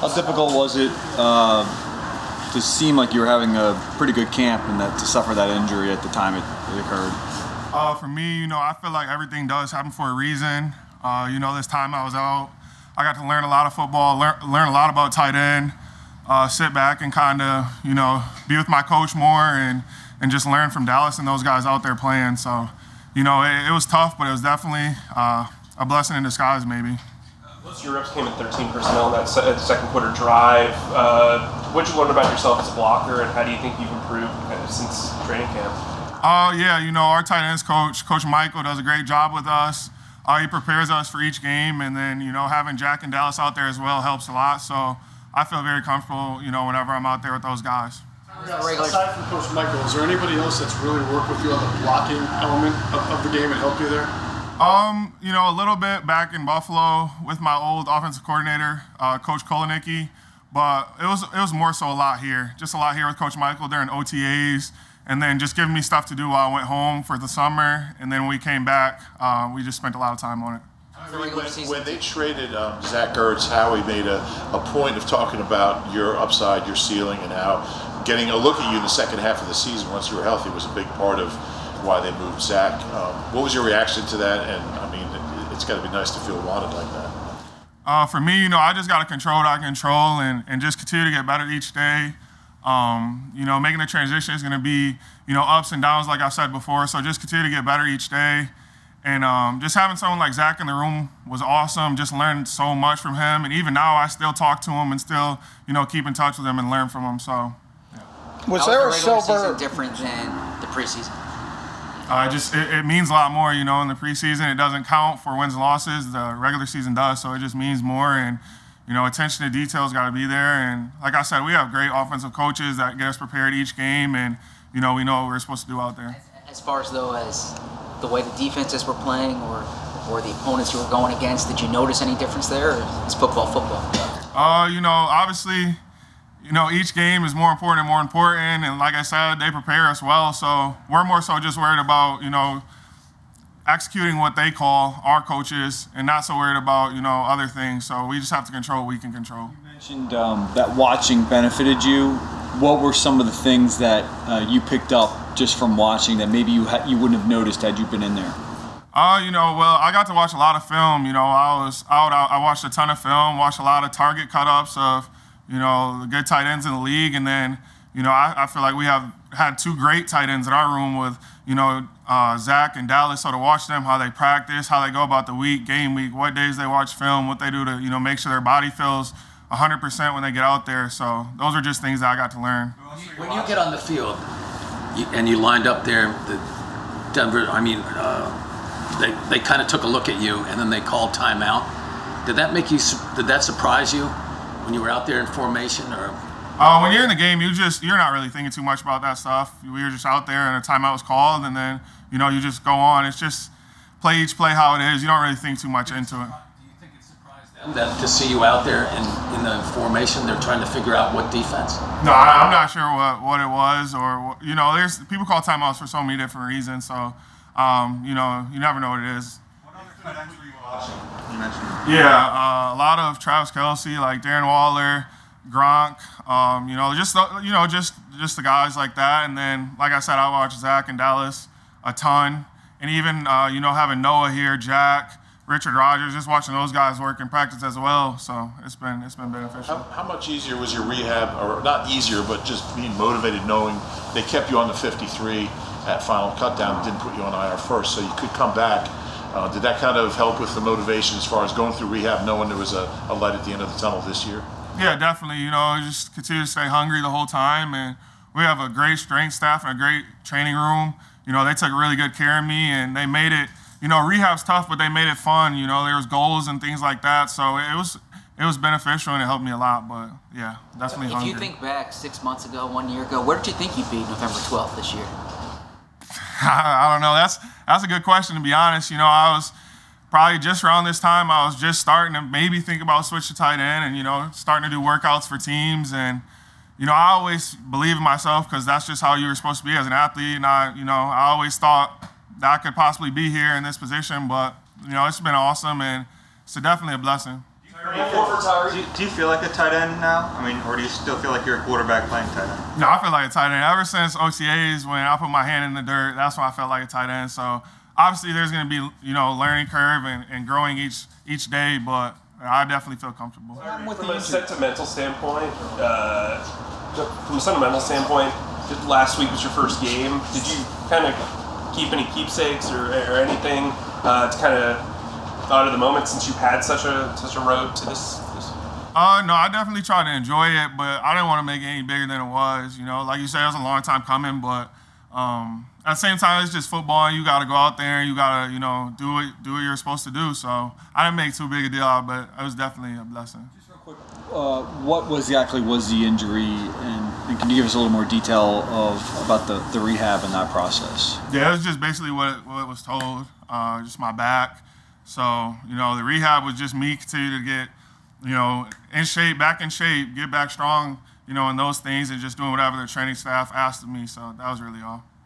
How difficult was it uh, to seem like you were having a pretty good camp and that to suffer that injury at the time it, it occurred? Uh, for me, you know, I feel like everything does happen for a reason. Uh, you know, this time I was out, I got to learn a lot of football, learn, learn a lot about tight end, uh, sit back and kind of, you know, be with my coach more and, and just learn from Dallas and those guys out there playing. So, you know, it, it was tough, but it was definitely uh, a blessing in disguise, maybe. Most of your reps came at 13 personnel in that se- second quarter drive. Uh, what did you learn about yourself as a blocker, and how do you think you've improved kind of since training camp? Uh, yeah, you know, our tight ends coach, Coach Michael, does a great job with us. Uh, he prepares us for each game, and then, you know, having Jack and Dallas out there as well helps a lot. So I feel very comfortable, you know, whenever I'm out there with those guys. Aside from Coach Michael, is there anybody else that's really worked with you on the blocking element of, of the game and helped you there? Um, you know, a little bit back in Buffalo with my old offensive coordinator, uh, Coach Kotelnicki, but it was it was more so a lot here. Just a lot here with Coach Michael during OTAs, and then just giving me stuff to do while I went home for the summer, and then when we came back, uh, we just spent a lot of time on it. When, when they traded um, Zach Ertz, Howie made a, a point of talking about your upside, your ceiling, and how getting a look at you in the second half of the season once you were healthy was a big part of why they moved Zach. Um, what was your reaction to that? And I mean, it, it's got to be nice to feel wanted like that. Uh, for me, you know, I just got to control what I control and, and just continue to get better each day. Um, you know, making the transition is going to be, you know, ups and downs, like I said before. So just continue to get better each day. And um, just having someone like Zach in the room was awesome. Just learned so much from him. And even now, I still talk to him and still, you know, keep in touch with him and learn from him. So, Was How there a was the regular silver? different than the preseason? Uh, it just it, it means a lot more, you know. In the preseason, it doesn't count for wins and losses. The regular season does, so it just means more. And you know, attention to details got to be there. And like I said, we have great offensive coaches that get us prepared each game, and you know, we know what we're supposed to do out there. As far as though as the way the defenses were playing or or the opponents you were going against, did you notice any difference there? Or is football football? Uh, you know, obviously, you know, each game is more important and more important. And like I said, they prepare us well. So we're more so just worried about, you know, executing what they call our coaches and not so worried about, you know, other things. So we just have to control what we can control. You mentioned um, that watching benefited you. What were some of the things that uh, you picked up just from watching that maybe you ha- you wouldn't have noticed had you been in there? Uh, you know, well, I got to watch a lot of film. You know, I was out, I watched a ton of film, watched a lot of target cut-ups of, you know, the good tight ends in the league. And then, you know, I, I feel like we have had two great tight ends in our room with, you know, uh, Zach and Dallas. So to watch them, how they practice, how they go about the week, game week, what days they watch film, what they do to, you know, make sure their body feels 100% when they get out there. So those are just things that I got to learn. When you get on the field and you lined up there, the Denver, I mean, uh, they, they kind of took a look at you and then they called timeout. Did that make you, did that surprise you when you were out there in formation or? Uh, when you're in the game, you just you're not really thinking too much about that stuff. We were just out there, and a timeout was called, and then you know you just go on. It's just play each play how it is. You don't really think too much into it. Do you think it surprised them that to see you out there in, in the formation, they're trying to figure out what defense? No, I, I'm not sure what, what it was, or what- you know, there's people call timeouts for so many different reasons. So, um, you know, you never know what it is. Yeah, uh, a lot of Travis Kelce, like Darren Waller, Gronk. Um, you know, just you know, just just the guys like that. And then, like I said, I watch Zach and Dallas a ton, and even uh, you know having Noah here, Jack, Richard Rogers, just watching those guys work in practice as well. So it's been it's been beneficial. How, how much easier was your rehab, or not easier, but just being motivated knowing they kept you on the 53 at final cutdown didn't put you on IR first, so you could come back. Uh, did that kind of help with the motivation as far as going through rehab, knowing there was a, a light at the end of the tunnel this year? Yeah, definitely. You know, I just continue to stay hungry the whole time. And we have a great strength staff and a great training room. You know, they took really good care of me and they made it, you know, rehab's tough, but they made it fun. You know, there was goals and things like that. So it was it was beneficial and it helped me a lot. But yeah, definitely If hungry. you think back six months ago, one year ago, where did you think you'd be November 12th this year? I don't know. That's that's a good question to be honest. You know, I was probably just around this time I was just starting to maybe think about switch to tight end and you know starting to do workouts for teams and you know I always believe in myself because that's just how you were supposed to be as an athlete and I you know I always thought that I could possibly be here in this position but you know it's been awesome and it's definitely a blessing. Do Four for Tyree. Do you, do you feel like a tight end now? I mean, or do you still feel like you're a quarterback playing tight end? No, I feel like a tight end. Ever since OTAs, when I put my hand in the dirt, that's when I felt like a tight end. So obviously, there's going to be you know learning curve and, and growing each each day, but I definitely feel comfortable. From a sentimental standpoint, uh, from a sentimental standpoint, last week was your first game. Did you kind of keep any keepsakes or, or anything uh, to kind of thought of the moment since you've had such a such a road to this? this? Uh, no, I definitely tried to enjoy it, but I didn't want to make it any bigger than it was. You know, like you said, it was a long time coming, but um, at the same time, it's just football. And you got to go out there and you got to, you know, do what do what you're supposed to do. So I didn't make too big a deal out, but it was definitely a blessing. Just real quick, uh, what was exactly was the injury, and, and, can you give us a little more detail of about the, the rehab and that process? Yeah, it was just basically what what was told. Uh, just my back. So you know, the rehab was just me continue to get, you know, in shape, back in shape, get back strong, you know, and those things, and just doing whatever the training staff asked of me. So that was really all.